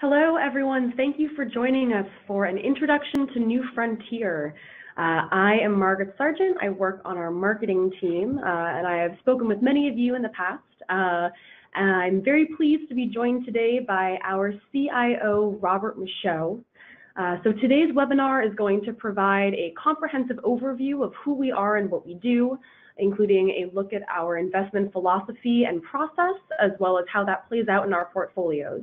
Hello, everyone. Thank you for joining us for an introduction to New Frontier. Uh, I am Margaret Sargent. I work on our marketing team, uh, and I have spoken with many of you in the past. Uh, and I'm very pleased to be joined today by our CIO, Robert Michaud. Uh, so today's webinar is going to provide a comprehensive overview of who we are and what we do, including a look at our investment philosophy and process, as well as how that plays out in our portfolios.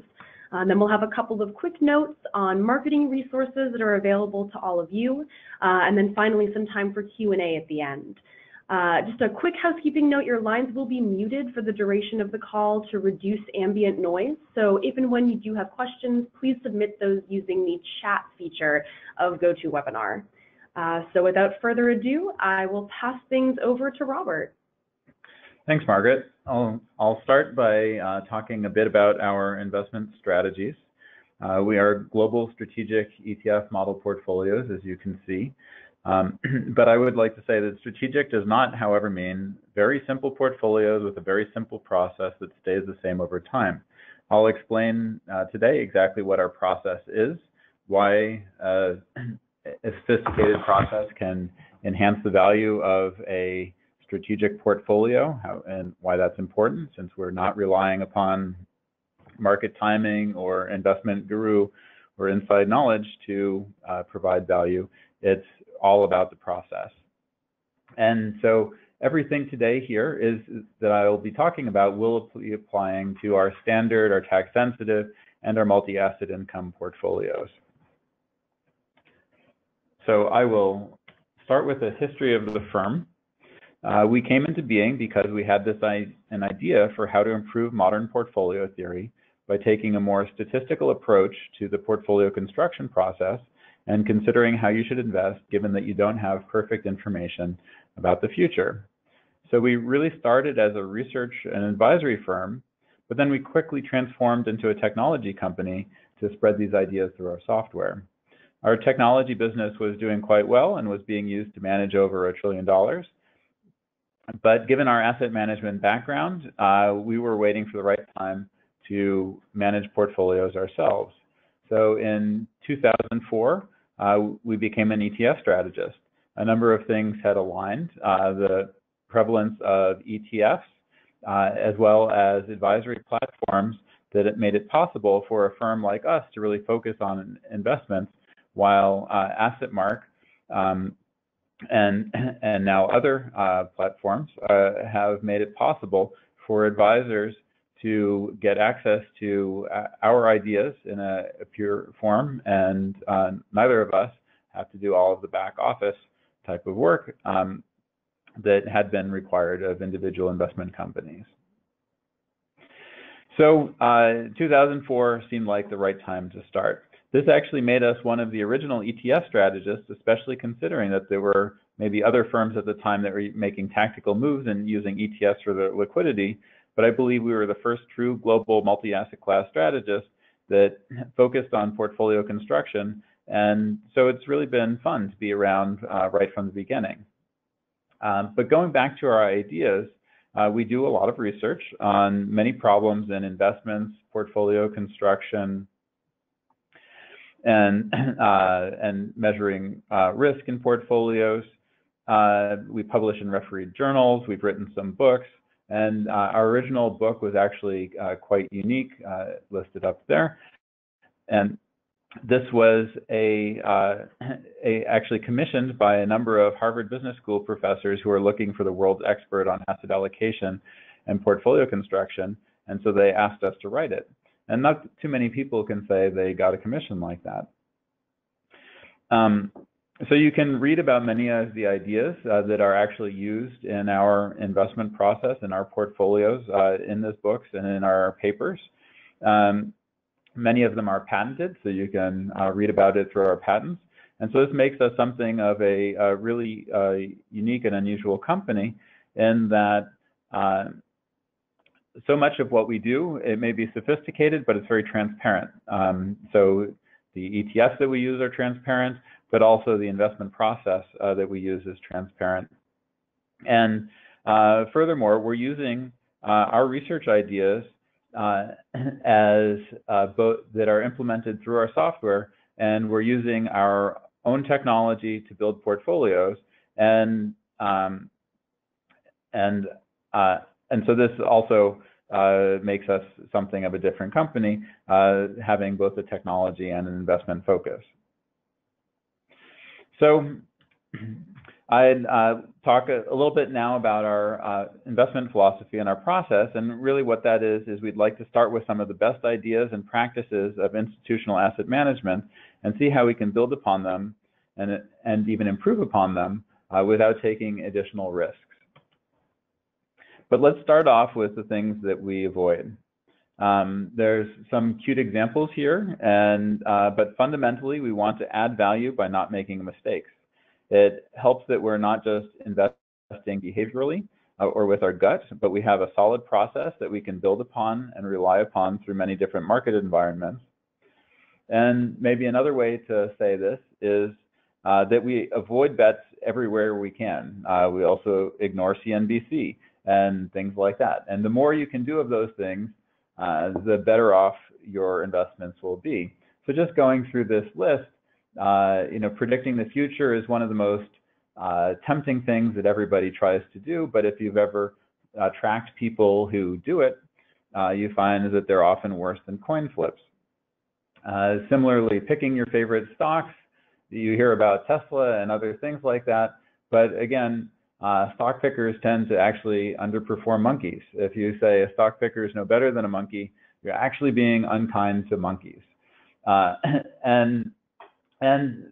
Uh, then we'll have a couple of quick notes on marketing resources that are available to all of you, uh, and then finally some time for Q&A at the end. Uh, just a quick housekeeping note, your lines will be muted for the duration of the call to reduce ambient noise. So if and when you do have questions, please submit those using the chat feature of GoToWebinar. Uh, so without further ado, I will pass things over to Robert. Thanks, Margaret. I'll, I'll start by uh, talking a bit about our investment strategies. Uh, we are global strategic ETF model portfolios, as you can see. Um, but I would like to say that strategic does not, however, mean very simple portfolios with a very simple process that stays the same over time. I'll explain uh, today exactly what our process is, why uh, a sophisticated process can enhance the value of a strategic portfolio how, and why that's important since we're not relying upon market timing or investment guru or inside knowledge to uh, provide value. It's all about the process. And so everything today here is that I will be talking about will be applying to our standard, our tax sensitive, and our multi-asset income portfolios. So I will start with a history of the firm. Uh, we came into being because we had this an idea for how to improve modern portfolio theory by taking a more statistical approach to the portfolio construction process and considering how you should invest given that you don't have perfect information about the future. So we really started as a research and advisory firm, but then we quickly transformed into a technology company to spread these ideas through our software. Our technology business was doing quite well and was being used to manage over a trillion dollars. But given our asset management background, uh, we were waiting for the right time to manage portfolios ourselves. So in 2004, uh, we became an ETF strategist. A number of things had aligned. Uh, the prevalence of ETFs, uh, as well as advisory platforms that it made it possible for a firm like us to really focus on investments while uh, AssetMark um, and, and now other uh, platforms uh, have made it possible for advisors to get access to uh, our ideas in a, a pure form, and uh, neither of us have to do all of the back office type of work um, that had been required of individual investment companies. So uh, 2004 seemed like the right time to start. This actually made us one of the original ETF strategists, especially considering that there were maybe other firms at the time that were making tactical moves and using ETFs for their liquidity, but I believe we were the first true global multi-asset class strategist that focused on portfolio construction. And so it's really been fun to be around uh, right from the beginning. Um, but going back to our ideas, uh, we do a lot of research on many problems in investments, portfolio construction, and uh, and measuring uh, risk in portfolios. Uh, we publish in refereed journals. We've written some books. And uh, our original book was actually uh, quite unique, uh, listed up there. And this was a, a, actually commissioned by a number of Harvard Business School professors who are looking for the world's expert on asset allocation and portfolio construction. And so they asked us to write it. And not too many people can say they got a commission like that. Um, so you can read about many of the ideas uh, that are actually used in our investment process in our portfolios uh, in this books and in our papers. Um, many of them are patented, so you can uh, read about it through our patents. And so this makes us something of a, a really uh, unique and unusual company in that uh, so much of what we do, it may be sophisticated, but it's very transparent. Um, so the ETFs that we use are transparent but also the investment process uh, that we use is transparent. And uh, furthermore, we're using uh, our research ideas uh, as uh, both that are implemented through our software, and we're using our own technology to build portfolios, and um, and uh, and so this also uh, makes us something of a different company, uh, having both a technology and an investment focus. So I'd uh, talk a, a, little bit now about our uh, investment philosophy and our process. And really what that is, is we'd like to start with some of the best ideas and practices of institutional asset management and see how we can build upon them and, and even improve upon them uh, without taking additional risks. But let's start off with the things that we avoid. Um, there's some cute examples here, and uh, but fundamentally, we want to add value by not making mistakes. It helps that we're not just investing behaviorally uh, or with our gut, but we have a solid process that we can build upon and rely upon through many different market environments. And maybe another way to say this is uh, that we avoid bets everywhere we can. Uh, we also ignore CNBC and things like that. And the more you can do of those things, uh, the better off your investments will be. So just going through this list, uh, you know, predicting the future is one of the most uh, tempting things that everybody tries to do. But if you've ever tracked people who do it, uh, you find that they're often worse than coin flips. Uh, similarly, picking your favorite stocks, you hear about Tesla and other things like that. But again, uh, stock pickers tend to actually underperform monkeys. If you say a stock picker is no better than a monkey, you're actually being unkind to monkeys. and and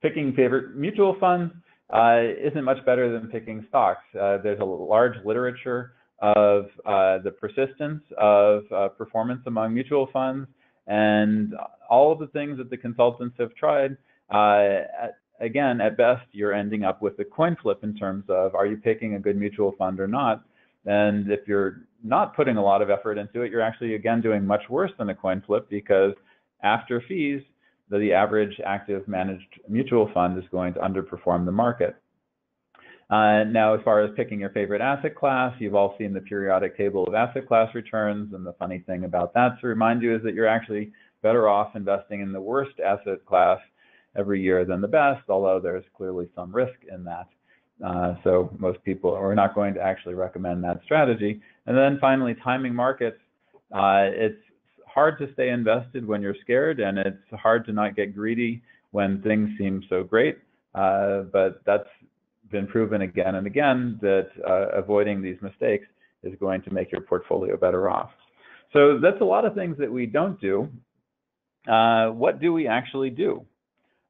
picking favorite mutual funds uh, isn't much better than picking stocks. Uh, there's a large literature of uh, the persistence of uh, performance among mutual funds and all of the things that the consultants have tried. Uh, again, at best, you're ending up with a coin flip in terms of are you picking a good mutual fund or not? And if you're not putting a lot of effort into it, you're actually, again, doing much worse than a coin flip because after fees, the average active managed mutual fund is going to underperform the market. Uh, now, as far as picking your favorite asset class, you've all seen the periodic table of asset class returns. And the funny thing about that to remind you is that you're actually better off investing in the worst asset class every year than the best, although there's clearly some risk in that. Uh, so most people are not going to actually recommend that strategy. And then finally, timing markets. Uh, it's hard to stay invested when you're scared, and it's hard to not get greedy when things seem so great. Uh, but that's been proven again and again that uh, avoiding these mistakes is going to make your portfolio better off. So that's a lot of things that we don't do. Uh, what do we actually do?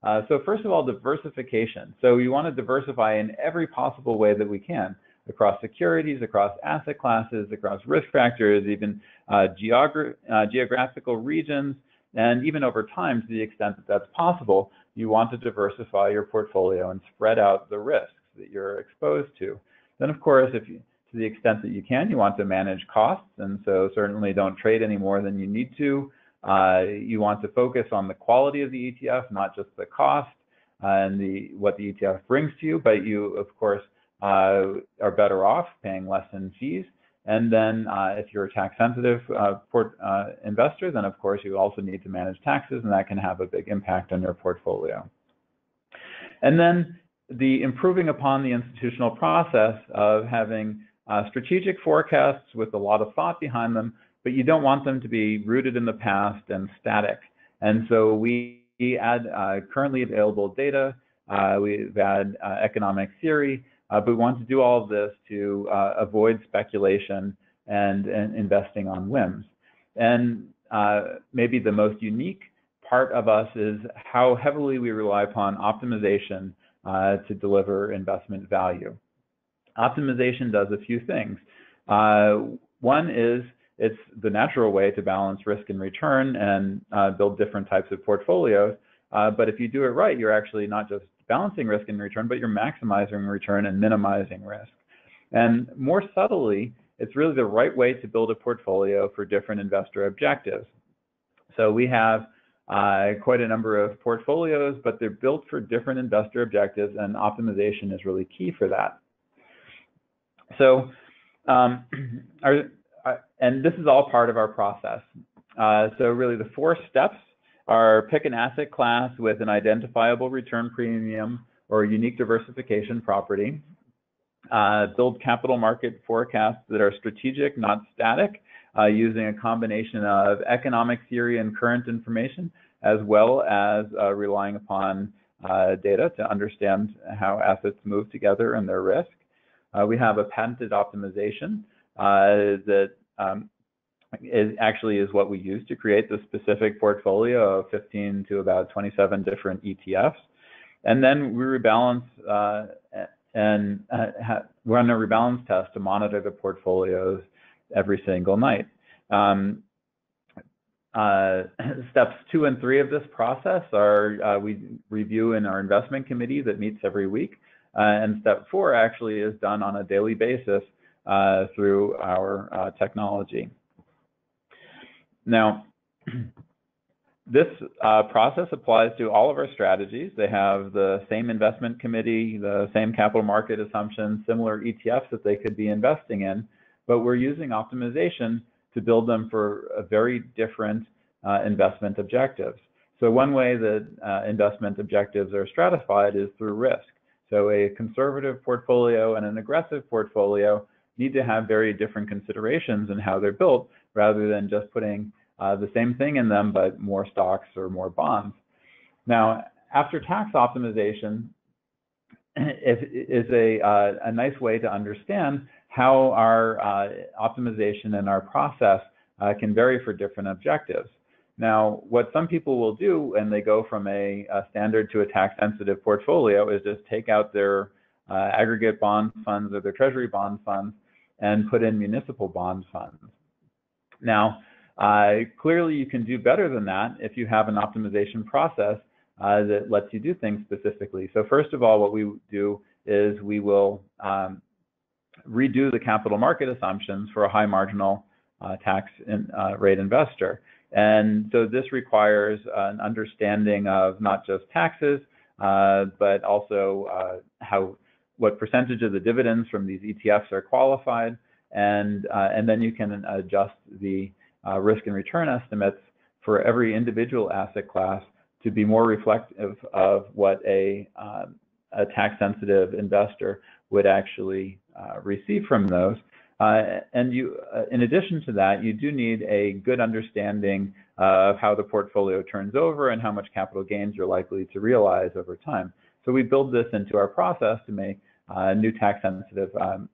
Uh, so first of all, diversification. So we want to diversify in every possible way that we can across securities, across asset classes, across risk factors, even uh, geogra uh, geographical regions, and even over time, to the extent that that's possible, you want to diversify your portfolio and spread out the risks that you're exposed to. Then, of course, if you, to the extent that you can, you want to manage costs, and so certainly don't trade any more than you need to. Uh, you want to focus on the quality of the ETF, not just the cost and the what the ETF brings to you, but you, of course, uh, are better off paying less in fees. And then uh, if you're a tax sensitive uh, port, investor, then of course you also need to manage taxes and that can have a big impact on your portfolio. And then the improving upon the institutional process of having uh, strategic forecasts with a lot of thought behind them, but you don't want them to be rooted in the past and static. And so we add uh, currently available data, uh, we've added economic theory, uh, but we want to do all of this to uh, avoid speculation and, and, investing on whims. And uh, maybe the most unique part of us is how heavily we rely upon optimization uh, to deliver investment value. Optimization does a few things. Uh, one is it's the natural way to balance risk and return and uh, build different types of portfolios. but if you do it right, you're actually not just balancing risk and return, but you're maximizing return and minimizing risk. And more subtly, it's really the right way to build a portfolio for different investor objectives. So we have uh, quite a number of portfolios, but they're built for different investor objectives, and optimization is really key for that. So um, our, uh, and this is all part of our process. Uh, so really the four steps are pick an asset class with an identifiable return premium or unique diversification property, uh, build capital market forecasts that are strategic, not static, uh, using a combination of economic theory and current information, as well as uh, relying upon uh, data to understand how assets move together and their risk. Uh, we have a patented optimization uh, that um, is actually is what we use to create the specific portfolio of 15 to about 27 different ETFs. And then we rebalance uh, and uh, run a rebalance test to monitor the portfolios every single night. Um, uh, steps two and three of this process are uh, we review in our investment committee that meets every week. Uh, and step four actually is done on a daily basis uh, through our uh, technology. Now, this uh, process applies to all of our strategies. They have the same investment committee, the same capital market assumptions, similar ETFs that they could be investing in, but we're using optimization to build them for a very different uh, investment objectives. So one way that uh, investment objectives are stratified is through risk. So a conservative portfolio and an aggressive portfolio need to have very different considerations in how they're built rather than just putting uh, the same thing in them, but more stocks or more bonds. Now, after tax optimization is a, uh, a nice way to understand how our uh, optimization and our process uh, can vary for different objectives. Now, what some people will do when they go from a, a standard to a tax-sensitive portfolio is just take out their uh, aggregate bond funds or their treasury bond funds and put in municipal bond funds. Now, uh, clearly you can do better than that if you have an optimization process uh, that lets you do things specifically. So first of all, what we do is we will um, redo the capital market assumptions for a high marginal uh, tax in, uh, rate investor. And so this requires an understanding of not just taxes, uh, but also uh, how what percentage of the dividends from these ETFs are qualified, and uh, and then you can adjust the uh, risk and return estimates for every individual asset class to be more reflective of what a, um, a tax-sensitive investor would actually uh, receive from those. Uh, and you, uh, in addition to that, you do need a good understanding of how the portfolio turns over and how much capital gains you're likely to realize over time. So we build this into our process to make uh, new tax-sensitive um,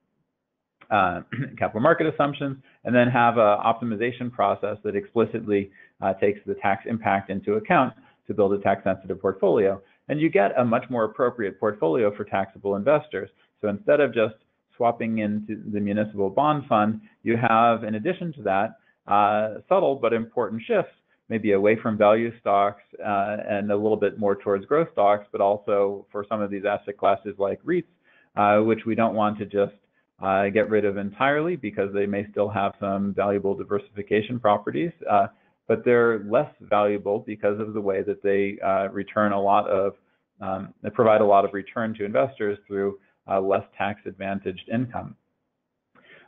uh, capital market assumptions, and then have an optimization process that explicitly uh, takes the tax impact into account to build a tax-sensitive portfolio. And you get a much more appropriate portfolio for taxable investors. So instead of just swapping into the municipal bond fund, you have, in addition to that, uh, subtle but important shifts, maybe away from value stocks uh, and a little bit more towards growth stocks, but also for some of these asset classes like REITs, uh, which we don't want to just uh, get rid of entirely because they may still have some valuable diversification properties, uh, but they're less valuable because of the way that they uh, return a lot of, um, they provide a lot of return to investors through uh, less tax advantaged income.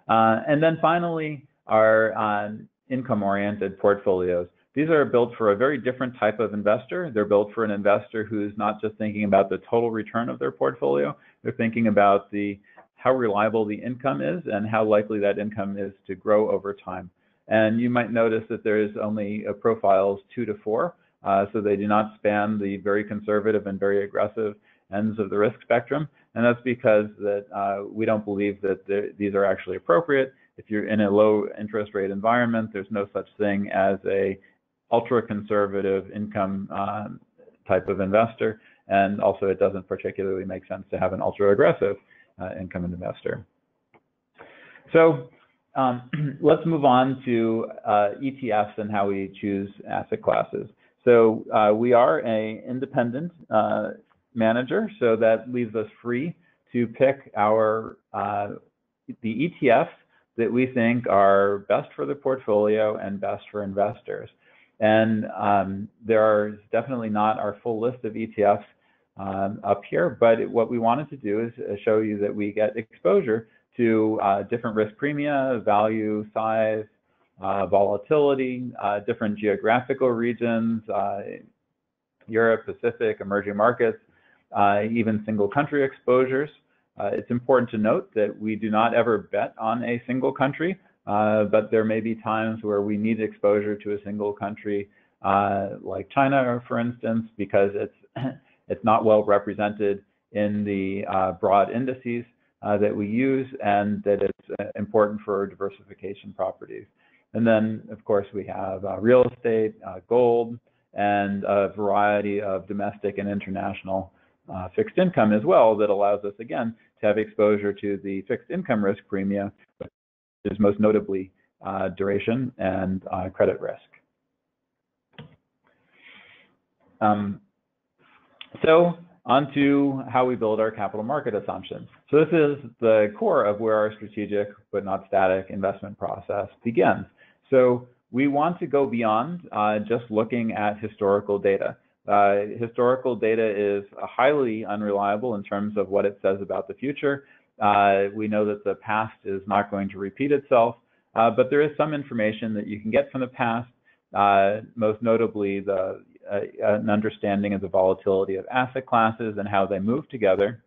And then finally, our uh, income oriented portfolios. These are built for a very different type of investor. They're built for an investor who's not just thinking about the total return of their portfolio, they're thinking about the how reliable the income is and how likely that income is to grow over time. And you might notice that there is only profiles two to four, uh, so they do not span the very conservative and very aggressive ends of the risk spectrum. And that's because that uh, we don't believe that these are actually appropriate. If you're in a low interest rate environment, there's no such thing as a ultra conservative income um, type of investor. And also it doesn't particularly make sense to have an ultra aggressive uh, income investor. So um, let's move on to uh, ETFs and how we choose asset classes. So uh, we are a independent uh, manager, so that leaves us free to pick our uh, the ETFs that we think are best for the portfolio and best for investors. And um, there are definitely not our full list of ETFs um, up here, but what we wanted to do is uh, show you that we get exposure to uh, different risk premia, value, size, uh, volatility, uh, different geographical regions, uh, Europe, Pacific, emerging markets, uh, even single country exposures. It's important to note that we do not ever bet on a single country, but there may be times where we need exposure to a single country, like China, for instance, because it's it's not well represented in the broad indices that we use, and that it's important for diversification properties. And then, of course, we have uh, real estate, uh, gold, and a variety of domestic and international uh, fixed income as well that allows us, again, to have exposure to the fixed income risk premium, which is most notably uh, duration and uh, credit risk. Um, so on to how we build our capital market assumptions. So this is the core of where our strategic but not static investment process begins. So we want to go beyond uh, just looking at historical data. Uh, historical data is highly unreliable in terms of what it says about the future. Uh, we know that the past is not going to repeat itself, uh, but there is some information that you can get from the past, uh, most notably the, uh, an understanding of the volatility of asset classes and how they move together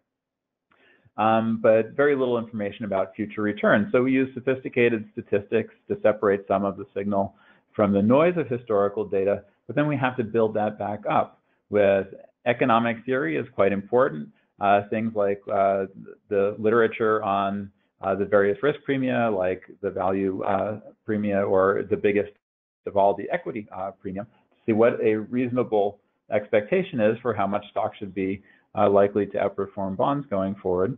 um, but very little information about future returns. So we use sophisticated statistics to separate some of the signal from the noise of historical data, but then we have to build that back up with economic theory is quite important. Uh, things like uh, the literature on uh, the various risk premia, like the value uh, premia or the biggest of all, the equity uh, premium, to see what a reasonable expectation is for how much stock should be uh, likely to outperform bonds going forward.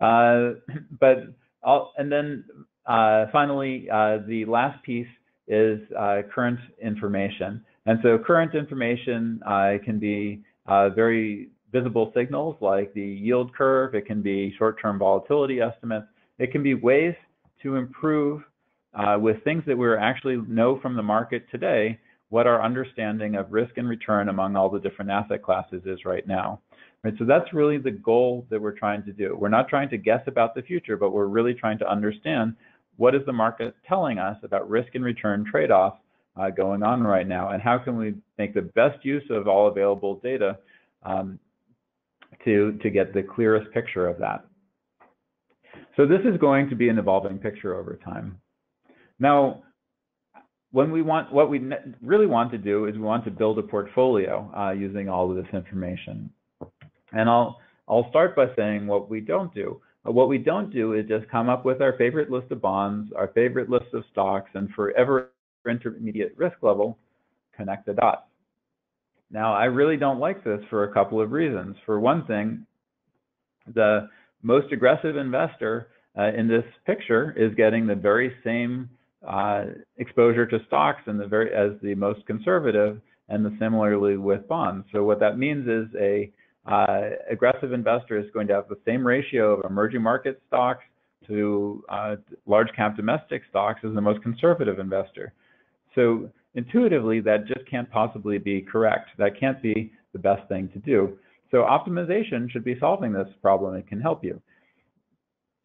Uh, but I'll, and then uh, finally, uh, the last piece is current information. And so current information can be very visible signals like the yield curve. It can be short-term volatility estimates. It can be ways to improve uh, with things that we actually know from the market today what our understanding of risk and return among all the different asset classes is right now. Right, so that's really the goal that we're trying to do. We're not trying to guess about the future, but we're really trying to understand what is the market telling us about risk and return trade-offs uh, going on right now, and how can we make the best use of all available data um, to, to get the clearest picture of that. So this is going to be an evolving picture over time. Now, when we want, what we really want to do is we want to build a portfolio uh, using all of this information. And I'll, I'll start by saying what we don't do. What we don't do is just come up with our favorite list of bonds, our favorite list of stocks, and for every intermediate risk level, connect the dots. Now, I really don't like this for a couple of reasons. For one thing, the most aggressive investor uh, in this picture is getting the very same uh, exposure to stocks and the very as the most conservative, and the similarly with bonds. So what that means is a uh, aggressive investor is going to have the same ratio of emerging market stocks to uh, large cap domestic stocks as the most conservative investor. So intuitively, that just can't possibly be correct. That can't be the best thing to do. So optimization should be solving this problem. It can help you.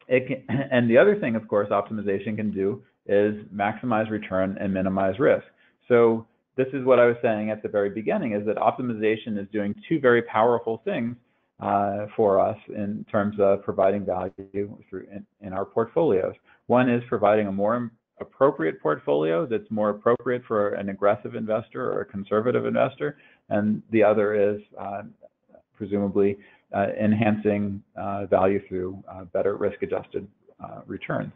It can, and the other thing, of course, optimization can do is maximize return and minimize risk. So this is what I was saying at the very beginning, is that optimization is doing two very powerful things uh, for us in terms of providing value through in, in, our portfolios. One is providing a more appropriate portfolio that's more appropriate for an aggressive investor or a conservative investor, and the other is uh, presumably uh, enhancing uh, value through uh, better risk-adjusted uh, returns.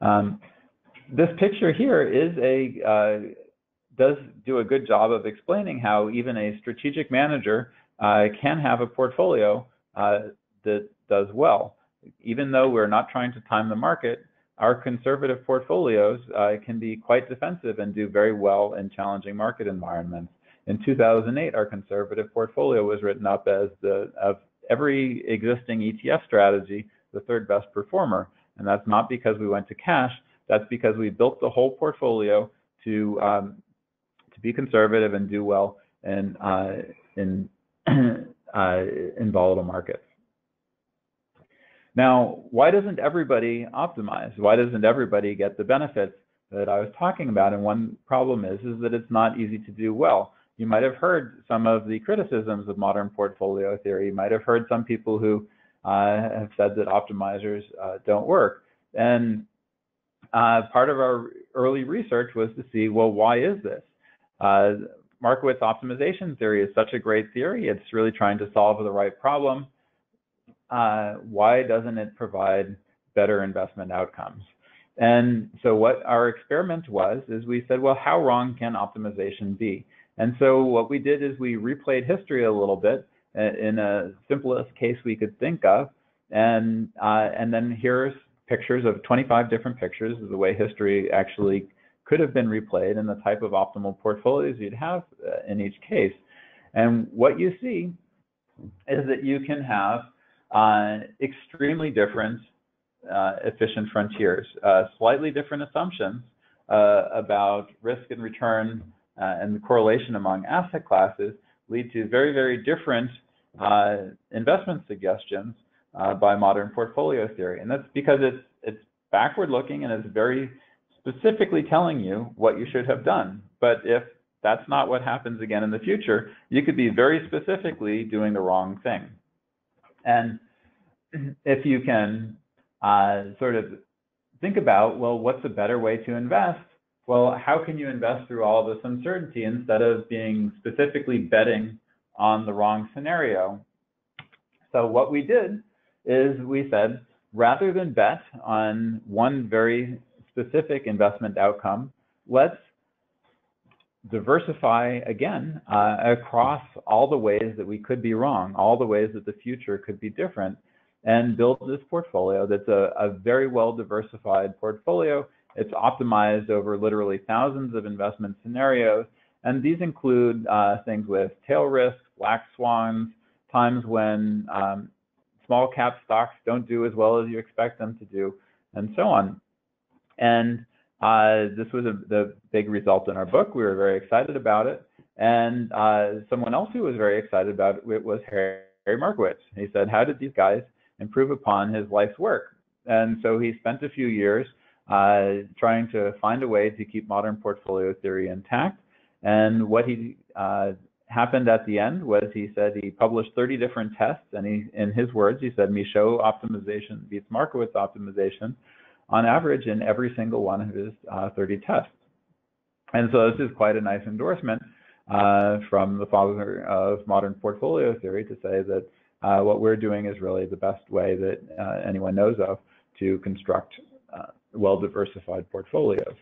Um, this picture here is a does do a good job of explaining how even a strategic manager uh, can have a portfolio uh, that does well. Even though we're not trying to time the market, our conservative portfolios uh, can be quite defensive and do very well in challenging market environments. In 2008, our conservative portfolio was written up as the of every existing ETF strategy, the third best performer. And that's not because we went to cash, that's because we built the whole portfolio to um, to be conservative and do well in uh, in uh, in volatile markets. Now, why doesn't everybody optimize? Why doesn't everybody get the benefits that I was talking about? And one problem is, is that it's not easy to do well. You might have heard some of the criticisms of modern portfolio theory. You might have heard some people who uh, have said that optimizers uh, don't work. And uh, part of our early research was to see, well, why is this? Uh, Markowitz optimization theory is such a great theory. It's really trying to solve the right problem. Uh, why doesn't it provide better investment outcomes? And so what our experiment was is we said, well, how wrong can optimization be? And so what we did is we replayed history a little bit uh, in a simplest case we could think of. And, uh, and then here's pictures of 25 different pictures of the way history actually could have been replayed and the type of optimal portfolios you'd have uh, in each case. And what you see is that you can have uh, extremely different uh, efficient frontiers, uh, slightly different assumptions uh, about risk and return uh, and the correlation among asset classes lead to very, very different investment suggestions by modern portfolio theory. And that's because it's, it's backward looking and it's very specifically telling you what you should have done. But if that's not what happens again in the future, you could be very specifically doing the wrong thing. And if you can uh, sort of think about, well, what's a better way to invest? Well, how can you invest through all this uncertainty instead of being specifically betting on the wrong scenario? So what we did is we said, rather than bet on one very specific investment outcome, let's diversify again uh, across all the ways that we could be wrong, all the ways that the future could be different, and build this portfolio that's a, a very well diversified portfolio. It's optimized over literally thousands of investment scenarios. And these include uh, things with tail risk, black swans, times when um, small cap stocks don't do as well as you expect them to do, and so on. And uh, this was a, the big result in our book. We were very excited about it. And uh, someone else who was very excited about it was Harry, Harry Markowitz. He said, how did these guys improve upon his life's work? And so he spent a few years uh, trying to find a way to keep modern portfolio theory intact. And what he uh, happened at the end was he said he published 30 different tests, and he, in his words, he said Michaud optimization beats Markowitz optimization on average in every single one of his uh, 30 tests. And so this is quite a nice endorsement uh, from the father of modern portfolio theory to say that uh, what we're doing is really the best way that uh, anyone knows of to construct uh, well-diversified portfolios.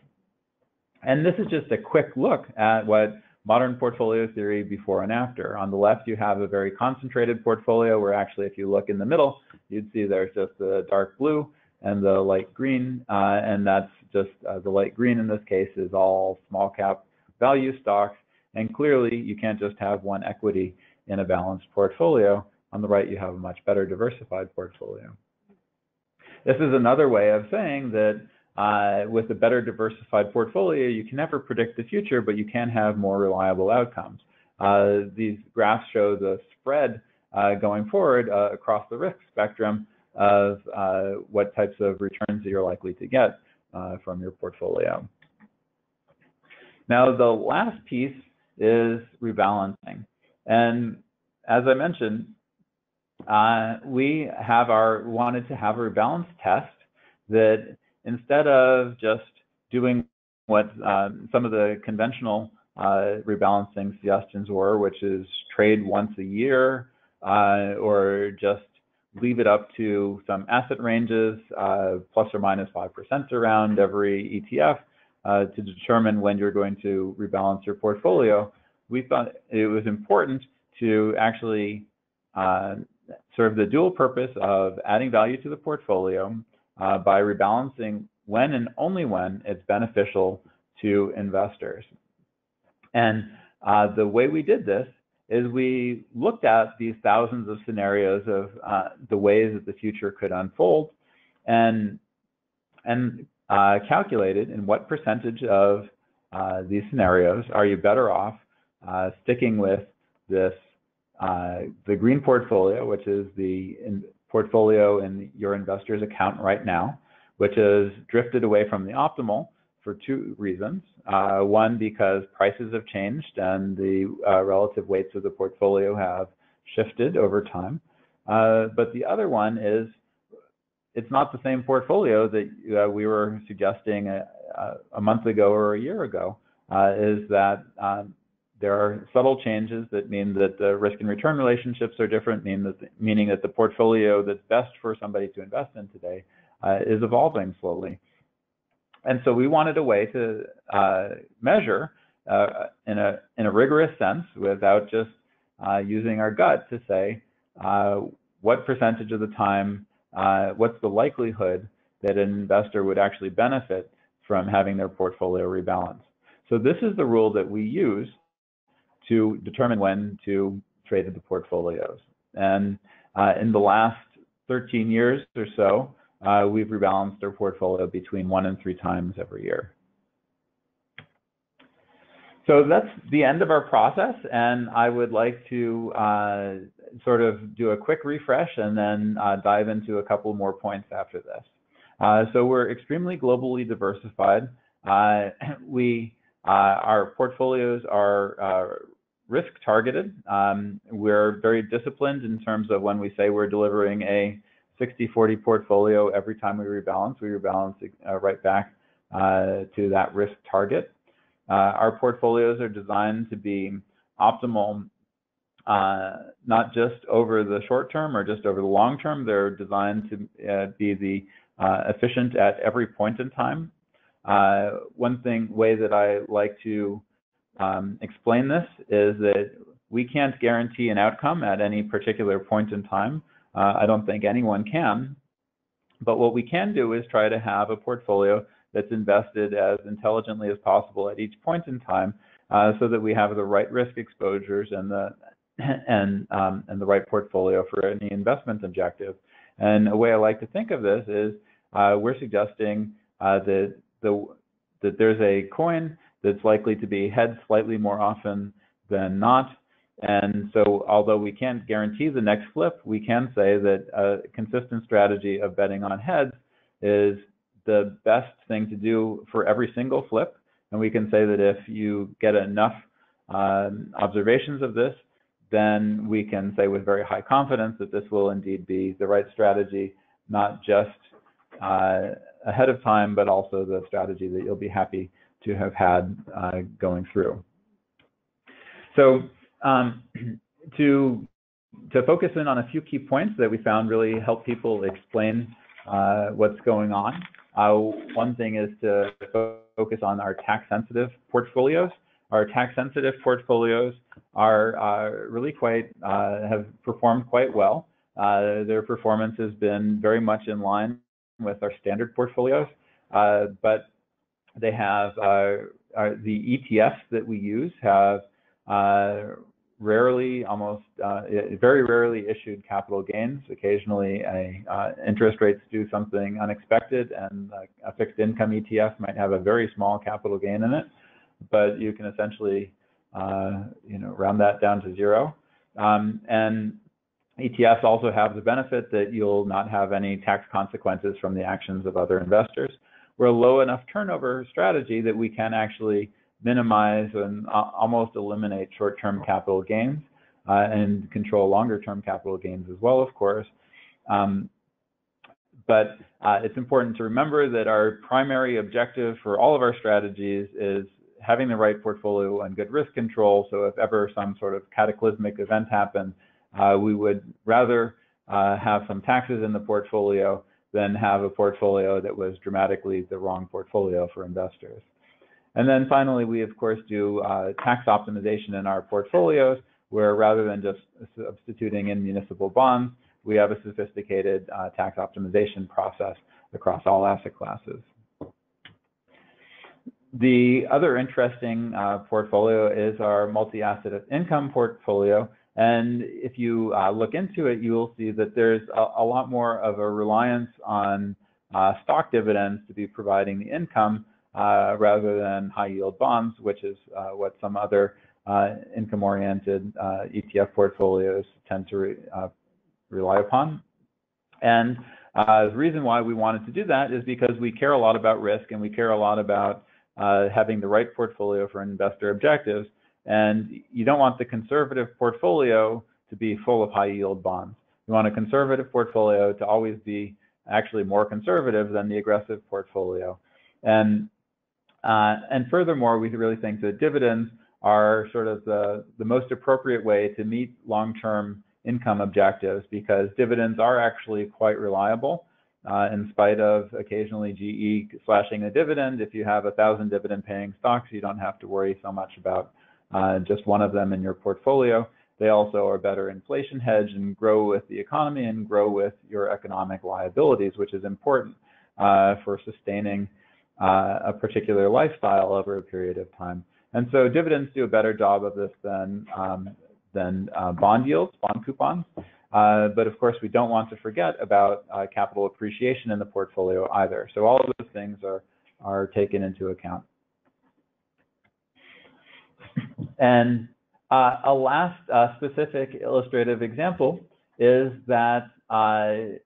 And this is just a quick look at what modern portfolio theory before and after. On the left, you have a very concentrated portfolio where actually, if you look in the middle, you'd see there's just the dark blue and the light green, uh, and that's just uh, the light green in this case is all small cap value stocks. And clearly, you can't just have one equity in a balanced portfolio. On the right, you have a much better diversified portfolio. This is another way of saying that uh, with a better diversified portfolio, you can never predict the future, but you can have more reliable outcomes. Uh, these graphs show the spread uh, going forward uh, across the risk spectrum of uh, what types of returns that you're likely to get uh, from your portfolio. Now, the last piece is rebalancing. And as I mentioned, uh, we have our wanted to have a rebalance test that instead of just doing what um, some of the conventional uh, rebalancing suggestions were, which is trade once a year uh, or just leave it up to some asset ranges, uh, plus or minus 5% around every ETF uh, to determine when you're going to rebalance your portfolio. We thought it was important to actually uh, serve the dual purpose of adding value to the portfolio uh, by rebalancing when and only when it's beneficial to investors. And uh, the way we did this is we looked at these thousands of scenarios of uh, the ways that the future could unfold and, and uh, calculated in what percentage of uh, these scenarios are you better off uh, sticking with this, uh, the green portfolio, which is the in, portfolio in your investor's account right now, which has drifted away from the optimal for two reasons. Uh, one, because prices have changed and the uh, relative weights of the portfolio have shifted over time. Uh, but the other one is it's not the same portfolio that uh, we were suggesting a, a, month ago or a year ago. Uh, is that um, there are subtle changes that mean that the risk and return relationships are different, mean that the, meaning that the portfolio that's best for somebody to invest in today uh, is evolving slowly. And so we wanted a way to uh, measure uh, in a in a rigorous sense, without just uh, using our gut, to say uh, what percentage of the time, uh, what's the likelihood that an investor would actually benefit from having their portfolio rebalance. So this is the rule that we use to determine when to trade the portfolios. And uh, in the last 13 years or so, we've rebalanced our portfolio between one and three times every year. So that's the end of our process, and I would like to uh, sort of do a quick refresh and then uh, dive into a couple more points after this. Uh, so we're extremely globally diversified. Uh, we uh, our portfolios are uh, risk targeted. Um, we're very disciplined in terms of when we say we're delivering a 60-40 portfolio every time we rebalance, we rebalance uh, right back uh, to that risk target. Uh, our portfolios are designed to be optimal uh, not just over the short term or just over the long term. They're designed to uh, be the efficient at every point in time. one thing way that I like to um, explain this is that we can't guarantee an outcome at any particular point in time. Uh, I don't think anyone can. But what we can do is try to have a portfolio that's invested as intelligently as possible at each point in time uh, so that we have the right risk exposures and the and um, and the right portfolio for any investment objective. And a way I like to think of this is uh, we're suggesting uh, that the that there's a coin that's likely to be heads slightly more often than not, and so although we can't guarantee the next flip, we can say that a consistent strategy of betting on heads is the best thing to do for every single flip. And we can say that if you get enough uh, observations of this, then we can say with very high confidence that this will indeed be the right strategy, not just uh, ahead of time, but also the strategy that you'll be happy to have had uh, going through. So um, to to focus in on a few key points that we found really help people explain uh, what's going on. Uh, one thing is to focus on our tax-sensitive portfolios. Our tax-sensitive portfolios are uh, really quite uh, have performed quite well. Uh, their performance has been very much in line with our standard portfolios, uh, but they have our, the ETFs that we use have rarely, almost uh, very rarely issued capital gains. Occasionally, a, uh, interest rates do something unexpected, and a fixed income ETF might have a very small capital gain in it, but you can essentially, uh, you know, round that down to zero. Um, and ETFs also have the benefit that you'll not have any tax consequences from the actions of other investors. We're a low enough turnover strategy that we can actually minimize and uh, almost eliminate short-term capital gains uh, and control longer-term capital gains as well, of course. Um, but uh, it's important to remember that our primary objective for all of our strategies is having the right portfolio and good risk control. So if ever some sort of cataclysmic event happened, uh, we would rather uh, have some taxes in the portfolio than have a portfolio that was dramatically the wrong portfolio for investors. And then finally, we of course do uh, tax optimization in our portfolios, where rather than just substituting in municipal bonds, we have a sophisticated uh, tax optimization process across all asset classes. The other interesting uh, portfolio is our multi-asset income portfolio. And if you uh, look into it, you will see that there's a, a lot more of a reliance on uh, stock dividends to be providing the income uh, rather than high yield bonds, which is uh, what some other uh, income-oriented ETF portfolios tend to re rely upon. And uh, the reason why we wanted to do that is because we care a lot about risk and we care a lot about uh, having the right portfolio for investor objectives. And you don't want the conservative portfolio to be full of high yield bonds. You want a conservative portfolio to always be actually more conservative than the aggressive portfolio. And uh, and furthermore, we really think that dividends are sort of the, the most appropriate way to meet long-term income objectives because dividends are actually quite reliable. Uh, in spite of occasionally GE slashing a dividend, if you have a thousand dividend paying stocks, you don't have to worry so much about uh, just one of them in your portfolio. They also are better inflation hedge and grow with the economy and grow with your economic liabilities, which is important uh, for sustaining uh, a particular lifestyle over a period of time. And so dividends do a better job of this than, um, than uh, bond yields, bond coupons. Uh, but of course, we don't want to forget about uh, capital appreciation in the portfolio either. So all of those things are, are taken into account. And uh, a last uh, specific illustrative example is that I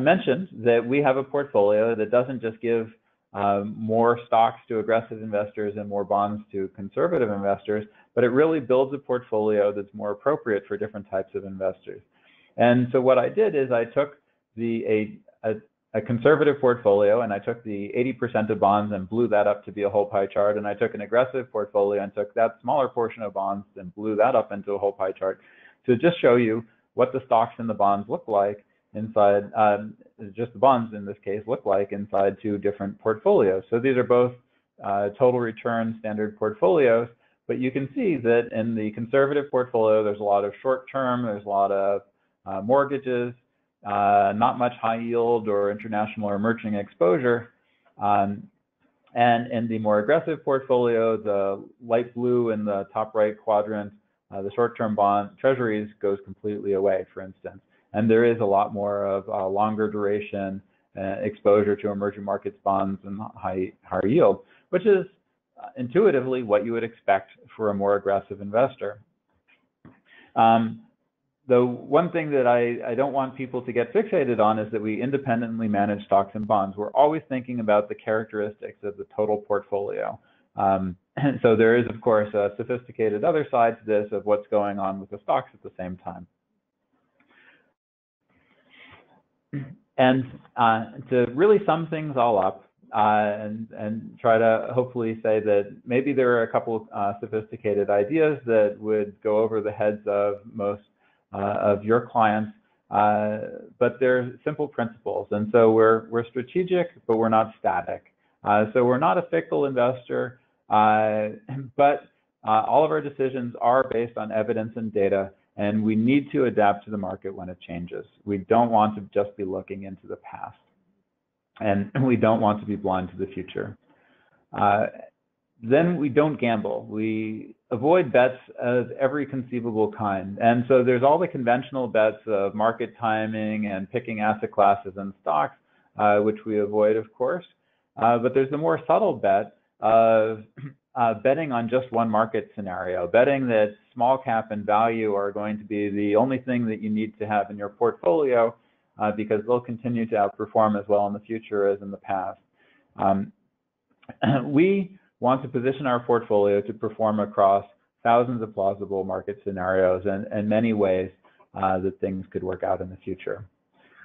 mentioned that we have a portfolio that doesn't just give um, more stocks to aggressive investors and more bonds to conservative investors, but it really builds a portfolio that's more appropriate for different types of investors. And so what I did is I took the a, a, a conservative portfolio and I took the 80% of bonds and blew that up to be a whole pie chart. And I took an aggressive portfolio and took that smaller portion of bonds and blew that up into a whole pie chart to just show you what the stocks and the bonds look like inside, um, just the bonds in this case, look like inside two different portfolios. So these are both uh, total return standard portfolios, but you can see that in the conservative portfolio, there's a lot of short term, there's a lot of uh, mortgages, uh, not much high yield or international or emerging exposure. Um, and in the more aggressive portfolio, the light blue in the top right quadrant, uh, the short-term bond treasuries goes completely away, for instance. And there is a lot more of uh, longer duration uh, exposure to emerging markets bonds and high, higher yield, which is uh, intuitively what you would expect for a more aggressive investor. Um, the one thing that I, I, don't want people to get fixated on is that we independently manage stocks and bonds. We're always thinking about the characteristics of the total portfolio. Um, and so there is, of course, a sophisticated other side to this of what's going on with the stocks at the same time. And uh, to really sum things all up uh, and, and try to hopefully say that maybe there are a couple uh, sophisticated ideas that would go over the heads of most uh, of your clients, uh, but they're simple principles. And so we're, we're strategic, but we're not static. Uh, so we're not a fickle investor, but all of our decisions are based on evidence and data and we need to adapt to the market when it changes. We don't want to just be looking into the past, and we don't want to be blind to the future. Uh, then we don't gamble. We avoid bets of every conceivable kind. And so there's all the conventional bets of market timing and picking asset classes and stocks, uh, which we avoid, of course. Uh, but there's the more subtle bet of uh, betting on just one market scenario, betting that small cap and value are going to be the only thing that you need to have in your portfolio uh, because they'll continue to outperform as well in the future as in the past. Um, we want to position our portfolio to perform across thousands of plausible market scenarios and, and many ways uh, that things could work out in the future.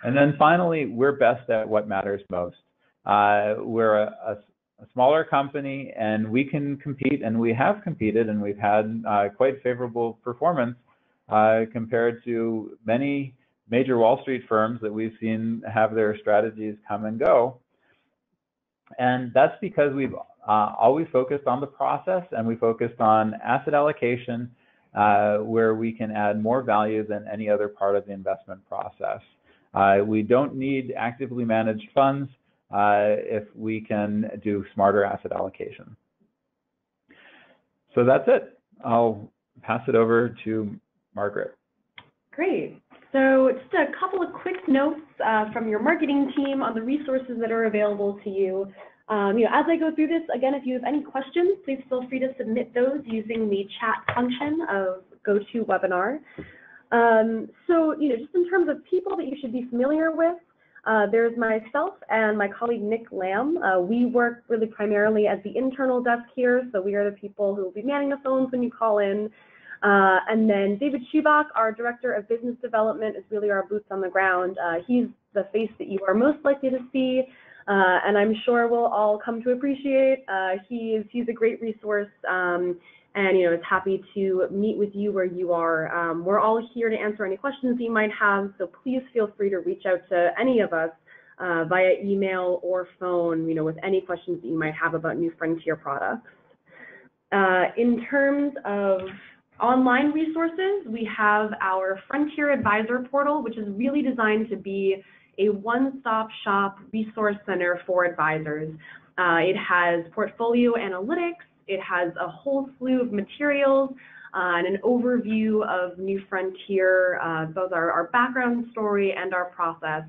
And then finally, we're best at what matters most. Uh, we're a, a, smaller company and we can compete and we have competed and we've had uh, quite favorable performance uh, compared to many major Wall Street firms that we've seen have their strategies come and go. And that's because we've uh, always focused on the process and we focused on asset allocation uh, where we can add more value than any other part of the investment process. Uh, we don't need actively managed funds. Uh, if we can do smarter asset allocation. So that's it. I'll pass it over to Margaret. Great. So just a couple of quick notes uh, from your marketing team on the resources that are available to you. Um, you know, as I go through this, again, if you have any questions, please feel free to submit those using the chat function of GoToWebinar. Um, so, you know, just in terms of people that you should be familiar with, Uh, there's myself and my colleague Nick Lamb. Uh, we work really primarily as the internal desk here, so we are the people who will be manning the phones when you call in. Uh, and then David Schubach, our Director of Business Development, is really our boots on the ground. Uh, he's the face that you are most likely to see, uh, and I'm sure we'll all come to appreciate. He he's a great resource. Um, and you know is happy to meet with you where you are. Um, we're all here to answer any questions you might have, so please feel free to reach out to any of us uh, via email or phone, you know, with any questions that you might have about New Frontier products. Uh, in terms of online resources, we have our Frontier Advisor portal, which is really designed to be a one-stop shop resource center for advisors. Uh, it has portfolio analytics, it has a whole slew of materials uh, and an overview of New Frontier, uh, both our, our, background story and our process.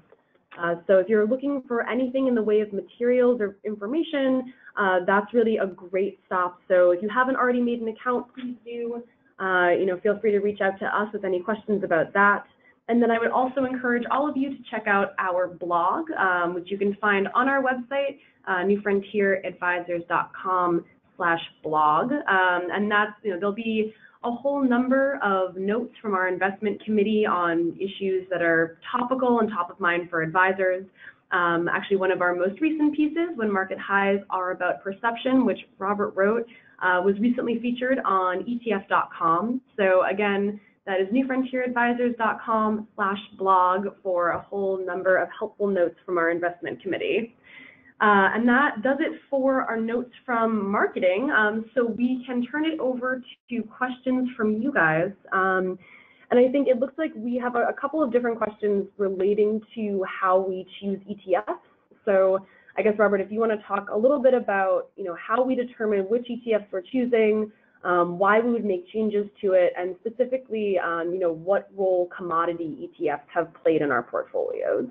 Uh, so if you're looking for anything in the way of materials or information, uh, that's really a great stop. So if you haven't already made an account, please do. Uh, you know, feel free to reach out to us with any questions about that. And then I would also encourage all of you to check out our blog, um, which you can find on our website, uh, newfrontieradvisors.com slash blog. Um, and that's, you know, there'll be a whole number of notes from our investment committee on issues that are topical and top of mind for advisors. Um, actually, one of our most recent pieces, When Market Highs Are About Perception, which Robert wrote, uh, was recently featured on ETF.com. So again, that is newfrontieradvisors.com slash blog for a whole number of helpful notes from our investment committee. Uh, and that does it for our notes from marketing. Um, so we can turn it over to questions from you guys. Um, and I think it looks like we have a, a, couple of different questions relating to how we choose ETFs. So I guess, Robert, if you want to talk a little bit about, you know, how we determine which ETFs we're choosing, um, why we would make changes to it, and specifically, um, you know, what role commodity ETFs have played in our portfolios.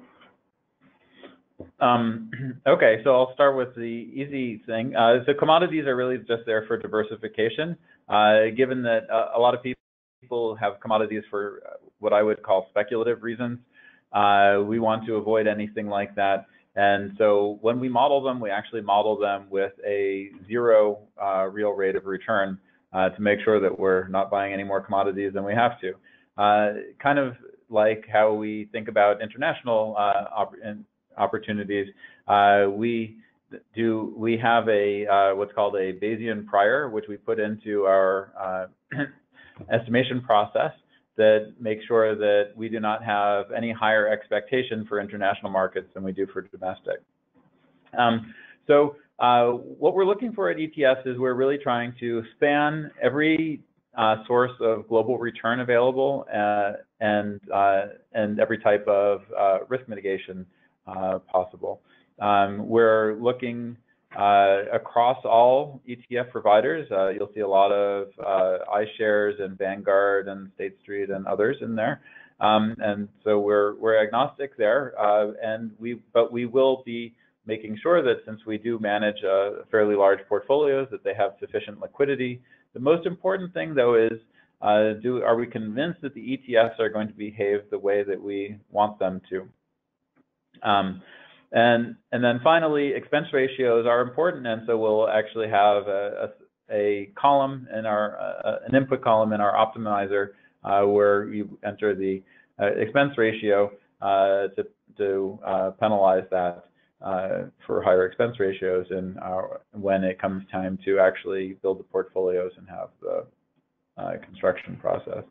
Um, okay, so I'll start with the easy thing. Uh, so commodities are really just there for diversification. Uh, given that uh, a lot of people have commodities for uh, what I would call speculative reasons, uh, we want to avoid anything like that. And so when we model them, we actually model them with a zero uh, real rate of return to make sure that we're not buying any more commodities than we have to. kind of like how we think about international opportunities. Uh, we do we have a uh, what's called a Bayesian prior, which we put into our uh, estimation process that makes sure that we do not have any higher expectation for international markets than we do for domestic. Um, so uh, what we're looking for at ETFs is we're really trying to span every uh, source of global return available uh, and and every type of risk mitigation possible. Um, we're looking uh, across all ETF providers. Uh, you'll see a lot of iShares and Vanguard and State Street and others in there. Um, and so we're we're agnostic there, and we but we will be making sure that since we do manage uh, fairly large portfolios, that they have sufficient liquidity. The most important thing, though, is uh, do are we convinced that the ETFs are going to behave the way that we want them to? Um, and, and then finally, expense ratios are important, and so we'll actually have a, a, a column in our, uh, an input column in our optimizer uh, where you enter the uh, expense ratio uh, to, to uh, penalize that uh, for higher expense ratios and when it comes time to actually build the portfolios and have the construction process.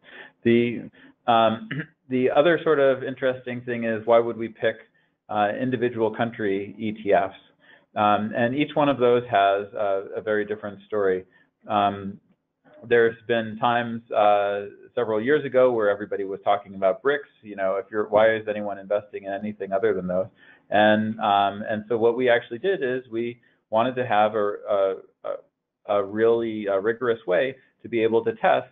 The, um, the other sort of interesting thing is why would we pick uh, individual country ETFs. Um, and each one of those has a, a very different story. Um, there's been times uh, several years ago where everybody was talking about BRICS. You know, if you're, why is anyone investing in anything other than those? And um, and so what we actually did is we wanted to have a a, a really uh, rigorous way to be able to test.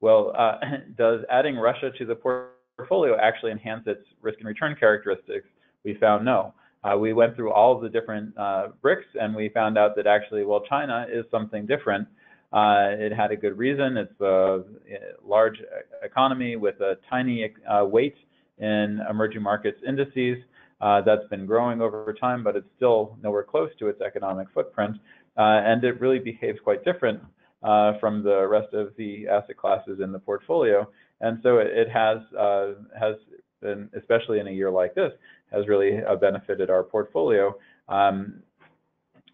Well, uh, does adding Russia to the portfolio actually enhance its risk and return characteristics? We found no. Uh, we went through all of the different uh, BRICS and we found out that actually, well, China is something different. Uh, it had a good reason. It's a large economy with a tiny uh, weight in emerging markets indices. uh, that's been growing over time, but it's still nowhere close to its economic footprint. Uh, and it really behaves quite different from the rest of the asset classes in the portfolio. And so it, it has, has been, especially in a year like this, has really uh, benefited our portfolio. Um,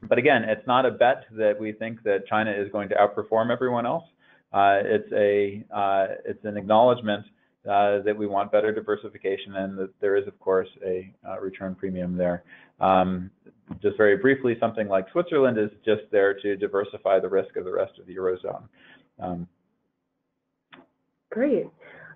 but again, it's not a bet that we think that China is going to outperform everyone else. Uh, it's a uh, it's an acknowledgement uh, that we want better diversification and that there is, of course, a return premium there. Um, just very briefly, something like Switzerland is just there to diversify the risk of the rest of the Eurozone. Um, Great.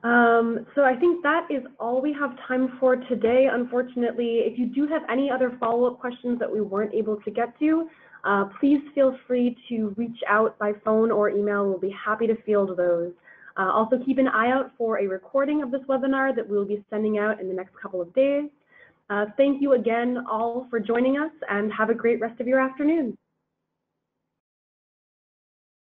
Um, so I think that is all we have time for today. Unfortunately, if you do have any other follow-up questions that we weren't able to get to, uh, please feel free to reach out by phone or email. We'll be happy to field those. Uh, also keep an eye out for a recording of this webinar that we'll be sending out in the next couple of days. Uh, thank you again all for joining us and have a great rest of your afternoon.